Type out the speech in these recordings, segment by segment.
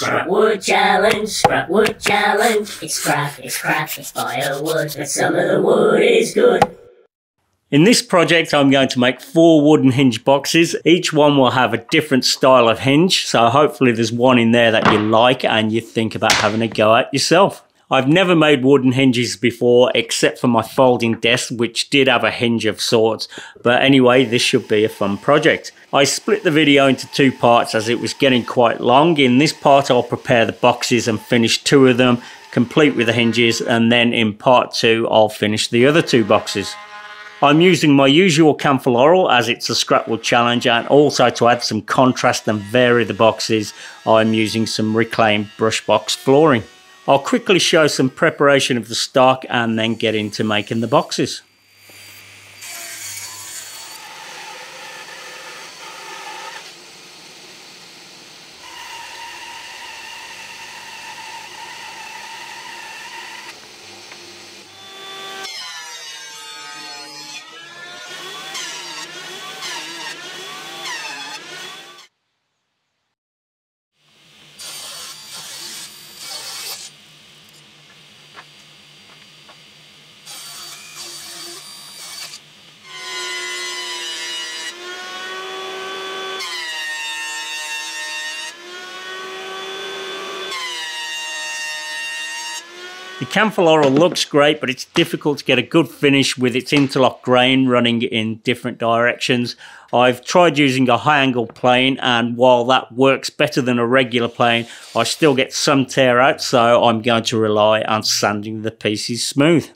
Scrapwood challenge, scrapwood challenge. It's scrap, it's scrap, it's firewood, but some of the wood is good. In this project, I'm going to make four wooden hinge boxes. Each one will have a different style of hinge, so hopefully there's one in there that you like and you think about having a go at yourself. I've never made wooden hinges before except for my folding desk which did have a hinge of sorts but anyway this should be a fun project. I split the video into two parts as it was getting quite long. In this part I'll prepare the boxes and finish two of them complete with the hinges and then in part two I'll finish the other two boxes. I'm using my usual Camphor Laurel as it's a scrapwood challenge and also to add some contrast and vary the boxes I'm using some reclaimed brush box flooring. I'll quickly show some preparation of the stock and then get into making the boxes. The Camphor Laurel looks great, but it's difficult to get a good finish with its interlock grain running in different directions. I've tried using a high angle plane, and while that works better than a regular plane, I still get some tear out, so I'm going to rely on sanding the pieces smooth.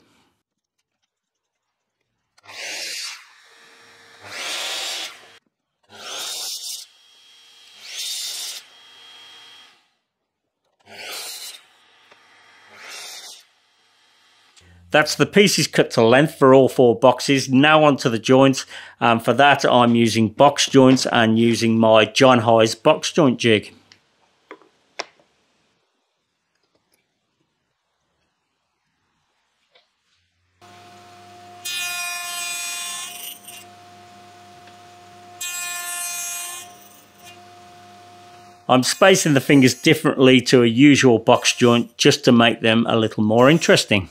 That's the pieces cut to length for all four boxes. Now onto the joints. For that, I'm using box joints and using my John Heisz box joint jig. I'm spacing the fingers differently to a usual box joint just to make them a little more interesting.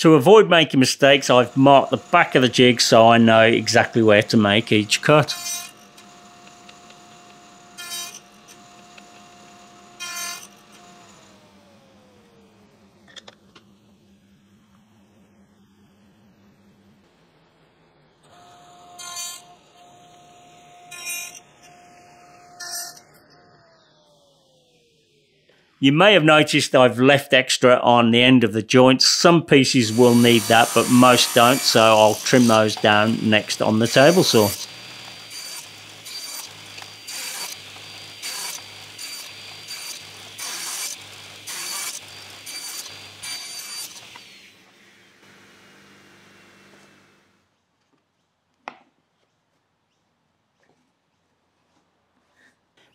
To avoid making mistakes, I've marked the back of the jig so I know exactly where to make each cut. You may have noticed I've left extra on the end of the joints. Some pieces will need that, but most don't, so I'll trim those down next on the table saw.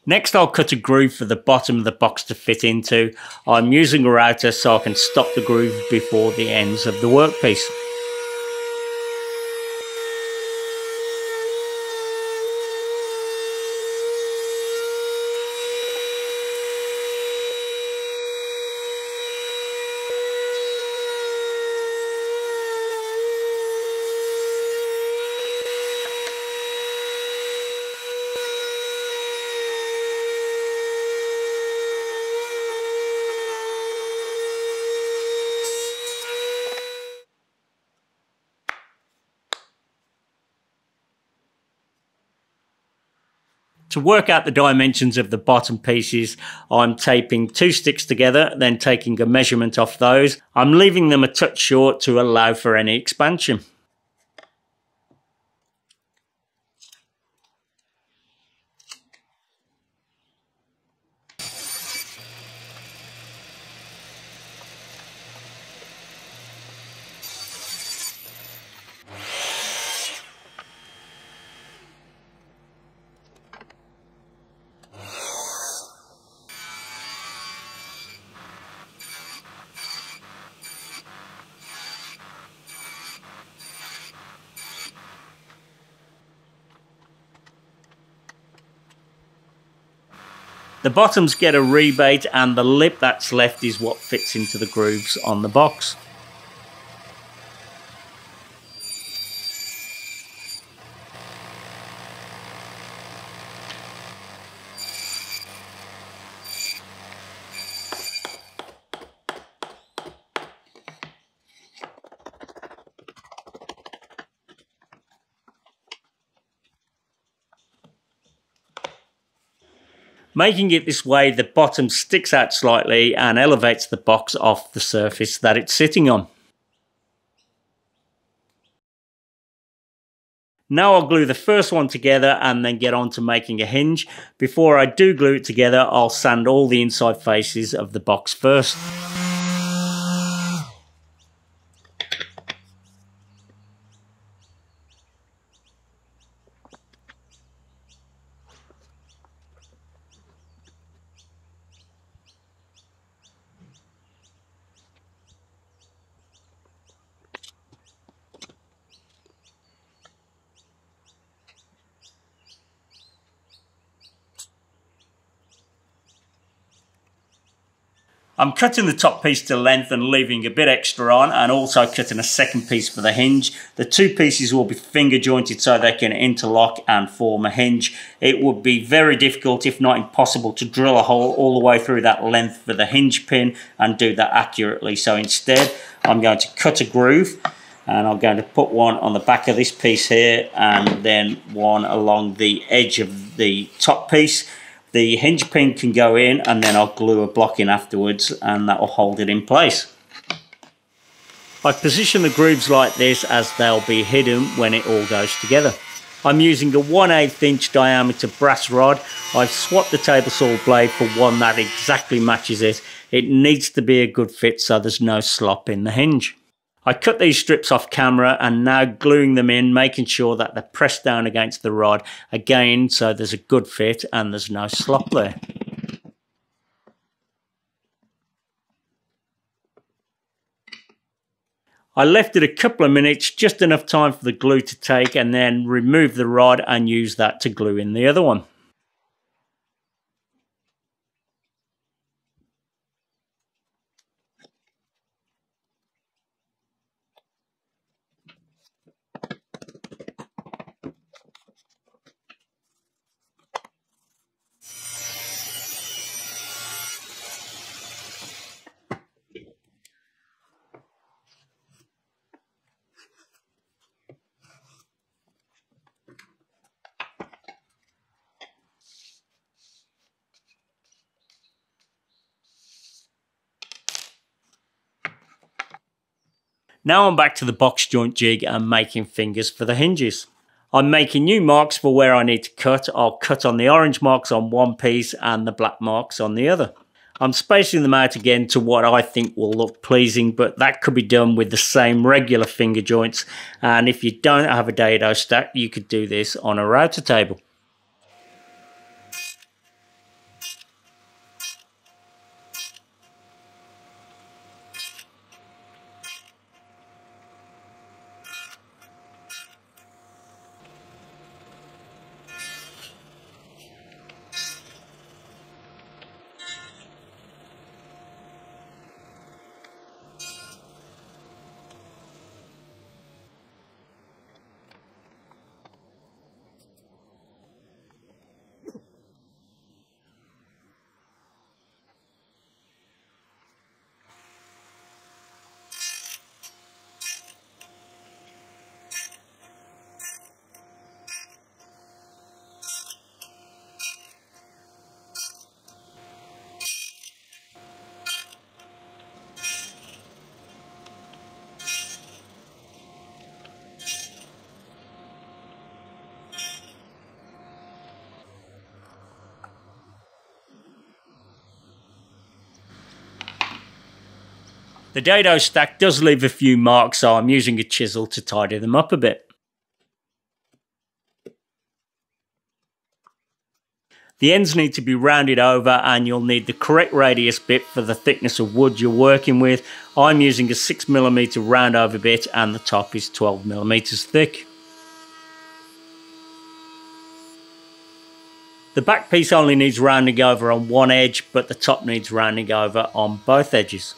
Next, I'll cut a groove for the bottom of the box to fit into. I'm using a router so I can stop the groove before the ends of the workpiece. To work out the dimensions of the bottom pieces, I'm taping two sticks together, then taking a measurement off those. I'm leaving them a touch short to allow for any expansion. The bottoms get a rebate and the lip that's left is what fits into the grooves on the box. Making it this way, the bottom sticks out slightly and elevates the box off the surface that it's sitting on. Now I'll glue the first one together and then get on to making a hinge. Before I do glue it together, I'll sand all the inside faces of the box first. I'm cutting the top piece to length and leaving a bit extra on and also cutting a second piece for the hinge. The two pieces will be finger jointed so they can interlock and form a hinge. It would be very difficult if not impossible to drill a hole all the way through that length for the hinge pin and do that accurately. So instead I'm going to cut a groove and I'm going to put one on the back of this piece here and then one along the edge of the top piece the hinge pin can go in and then I'll glue a block in afterwards and that will hold it in place. I position the grooves like this as they'll be hidden when it all goes together. I'm using a 1 8 inch diameter brass rod. I've swapped the table saw blade for one that exactly matches it. It needs to be a good fit so there's no slop in the hinge. I cut these strips off camera and now gluing them in, making sure that they're pressed down against the rod again so there's a good fit and there's no slop there. I left it a couple of minutes, just enough time for the glue to take and then remove the rod and use that to glue in the other one. Now I'm back to the box joint jig and making fingers for the hinges. I'm making new marks for where I need to cut. I'll cut on the orange marks on one piece and the black marks on the other. I'm spacing them out again to what I think will look pleasing, but that could be done with the same regular finger joints. And if you don't have a dado stack, you could do this on a router table. The dado stack does leave a few marks, so I'm using a chisel to tidy them up a bit. The ends need to be rounded over and you'll need the correct radius bit for the thickness of wood you're working with. I'm using a 6mm round over bit and the top is 12mm thick. The back piece only needs rounding over on one edge, but the top needs rounding over on both edges.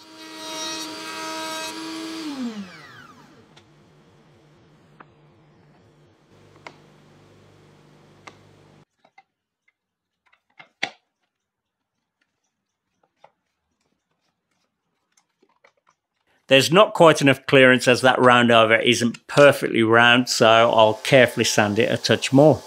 There's not quite enough clearance as that round over isn't perfectly round, so I'll carefully sand it a touch more.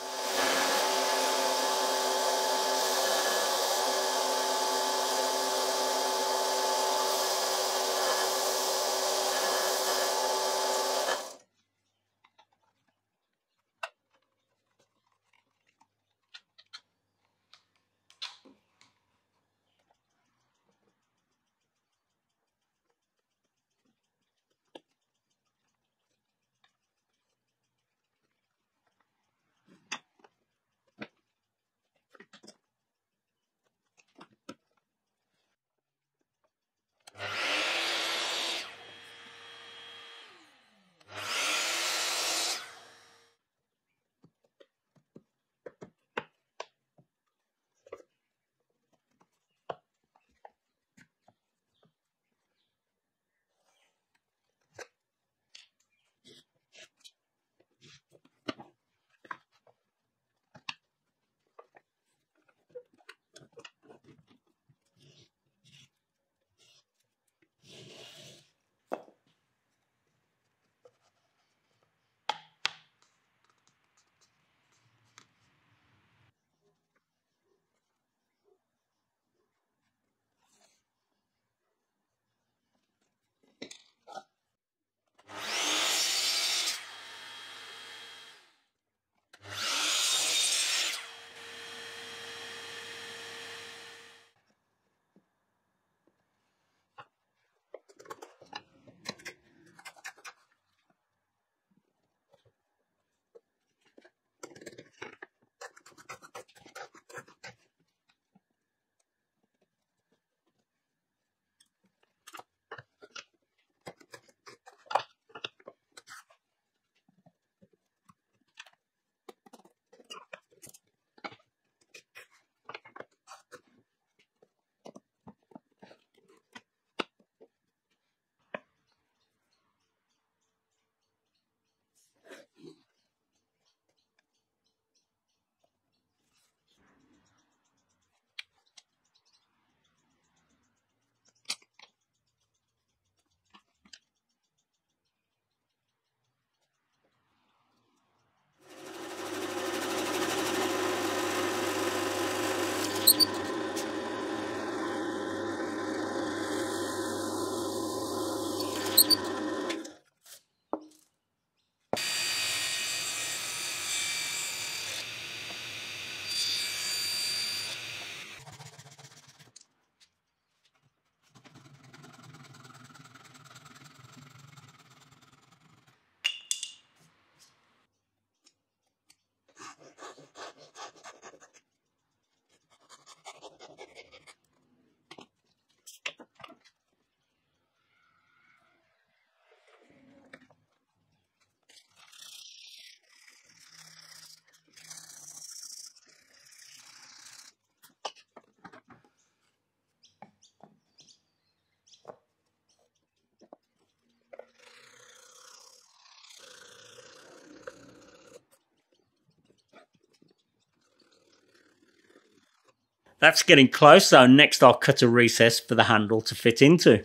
That's getting close, so next I'll cut a recess for the handle to fit into.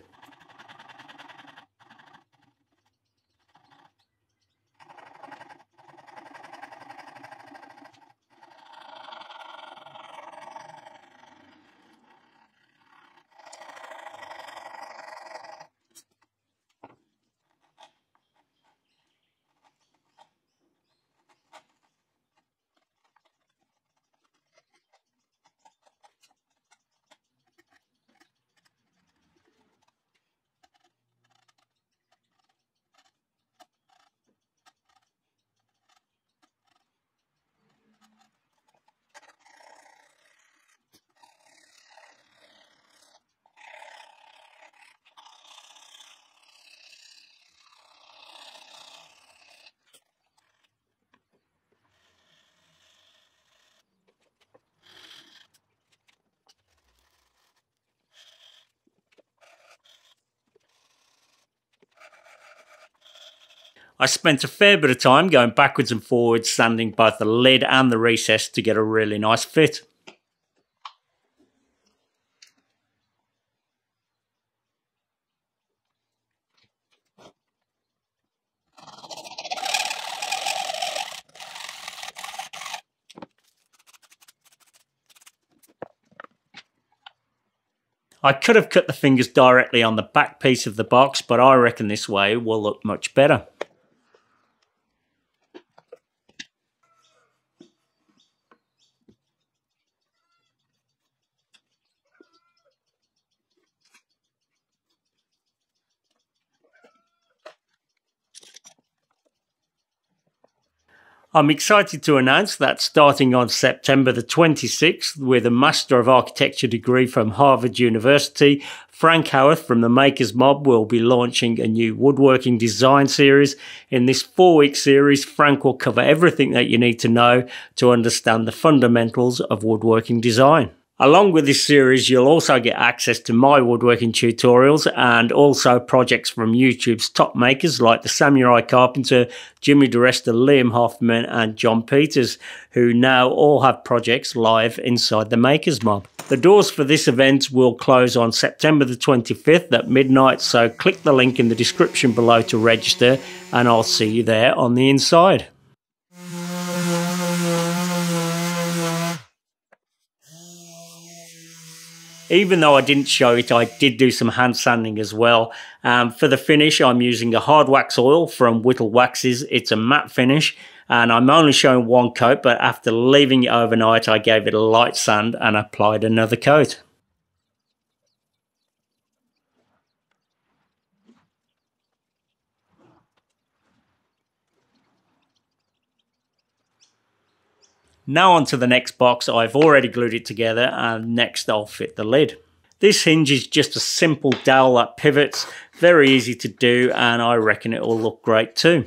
I spent a fair bit of time going backwards and forwards, sanding both the lid and the recess to get a really nice fit. I could have cut the fingers directly on the back piece of the box, but I reckon this way will look much better. I'm excited to announce that starting on September the 26th, with a Master of Architecture degree from Harvard University, Frank Howarth from the Makers Mob will be launching a new woodworking design series. In this four week series, Frank will cover everything that you need to know to understand the fundamentals of woodworking design. Along with this series, you'll also get access to my woodworking tutorials and also projects from YouTube's top makers like the Samurai Carpenter, Jimmy DiResta, Liam Hoffman, and John Peters, who now all have projects live inside the Makers Mob. The doors for this event will close on September the 25th at midnight, so click the link in the description below to register, and I'll see you there on the inside. Even though I didn't show it, I did do some hand sanding as well. Um, for the finish, I'm using a hard wax oil from Whittle Waxes. It's a matte finish and I'm only showing one coat, but after leaving it overnight, I gave it a light sand and applied another coat. Now on to the next box. I've already glued it together and next I'll fit the lid. This hinge is just a simple dowel that pivots, very easy to do and I reckon it will look great too.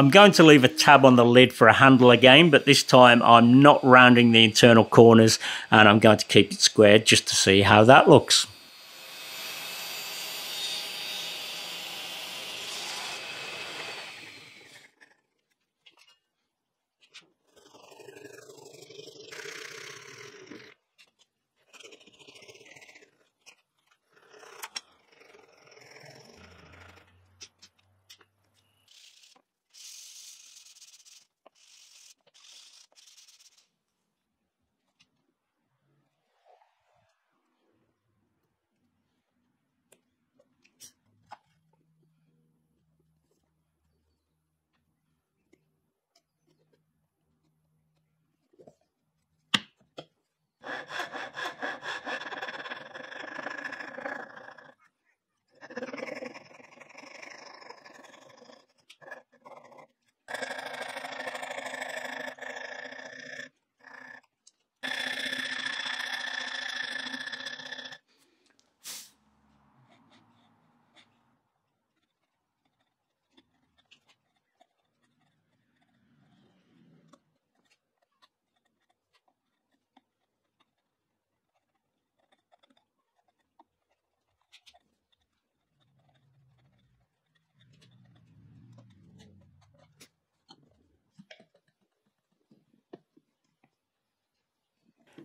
I'm going to leave a tab on the lid for a handle again, but this time I'm not rounding the internal corners and I'm going to keep it squared just to see how that looks.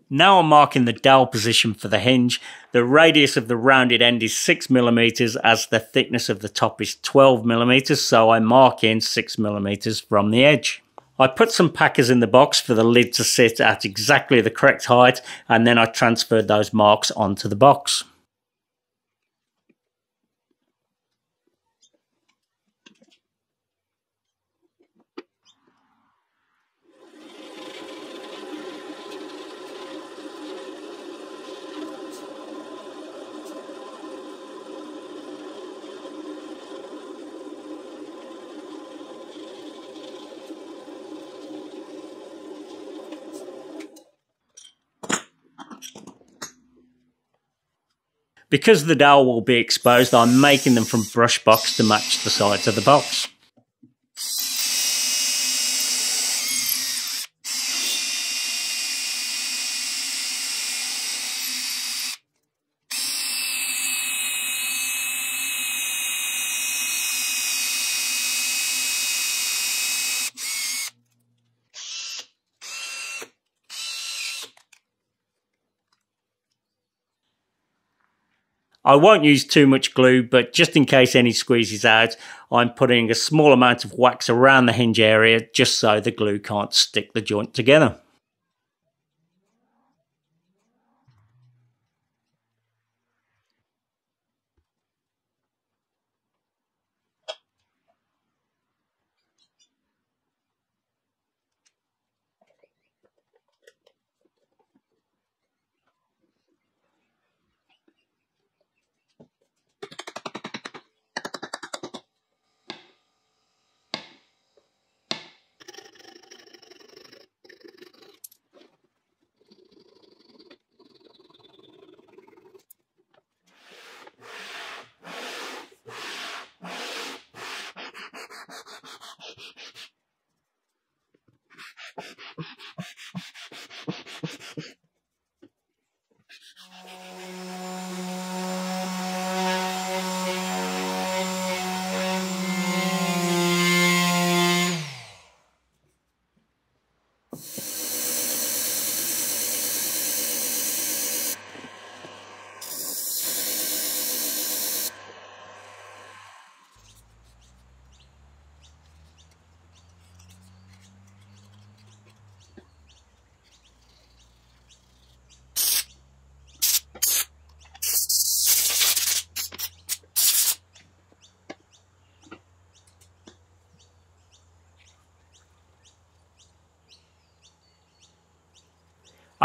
Now I'm marking the dowel position for the hinge. The radius of the rounded end is 6 millimeters as the thickness of the top is 12 millimeters, so I mark in 6 millimeters from the edge. I put some packers in the box for the lid to sit at exactly the correct height and then I transferred those marks onto the box. Because the dowel will be exposed, I'm making them from brush box to match the sides of the box. I won't use too much glue, but just in case any squeezes out, I'm putting a small amount of wax around the hinge area just so the glue can't stick the joint together.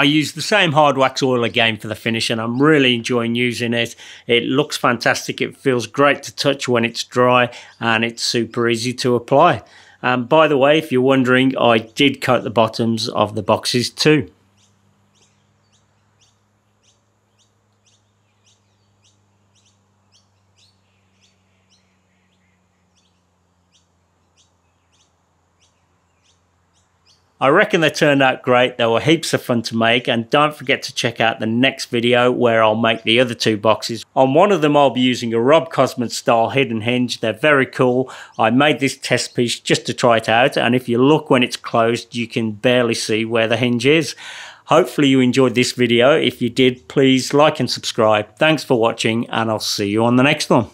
I use the same hard wax oil again for the finish and I'm really enjoying using it. It looks fantastic. It feels great to touch when it's dry and it's super easy to apply. And by the way, if you're wondering, I did coat the bottoms of the boxes too. I reckon they turned out great. They were heaps of fun to make. And don't forget to check out the next video where I'll make the other two boxes. On one of them, I'll be using a Rob Cosman style hidden hinge. They're very cool. I made this test piece just to try it out. And if you look when it's closed, you can barely see where the hinge is. Hopefully you enjoyed this video. If you did, please like and subscribe. Thanks for watching and I'll see you on the next one.